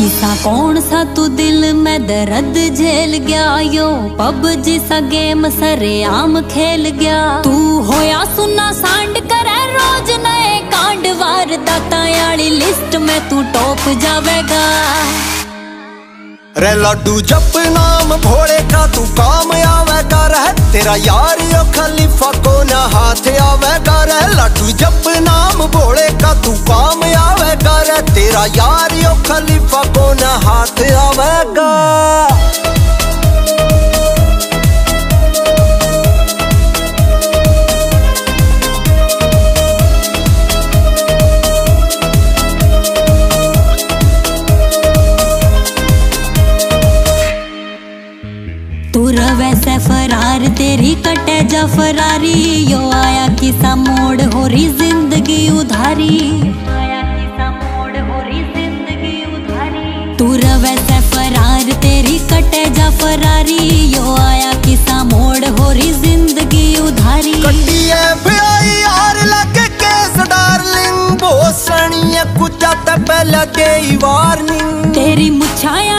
ईसा कौन सा तू दिल में दर्द झेल गया? यो पब जिसा गेम सरे आम खेल गया। तू होया सुना सांड करे रोज नए कांड। वार दाता लिस्ट में तू टॉप जावेगा। रे लड्डू जप नाम भोले का तू काम आवेगा। रह तेरा यार यो खलीफा को न हाथ जप भोले का तू काम आवेगा रे, तेरा यार यो खलीफा को न हाथ आवेगा? वैसे फरार, तेरी कटे जा फरारी, यो आया किसा मोड़ हो ज़िंदगी उधारी। तू वैसे फरार तेरी कटे जा फरारी। यो आया किसा मोड़ हो रही ज़िंदगी उधारी। कटिए भाई यार लगे केस डार्लिंग बहुत सनी है कुछ पहले दे वार्निंग। तेरी मुछाया